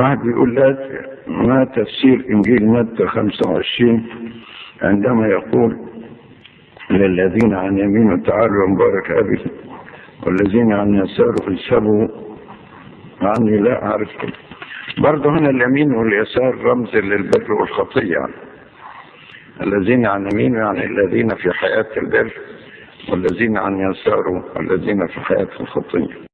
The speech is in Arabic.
واحد بيقول لك ما تفسير إنجيل متى 25 عندما يقول للذين عن يمينه تعالوا مبارك أبي والذين عن يساره اذهبوا عني لا اعرفكم برضه هنا اليمين واليسار رمز للبر والخطية يعني. الذين عن يمينه يعني الذين في حياة البر والذين عن يساره الذين في حياة الخطية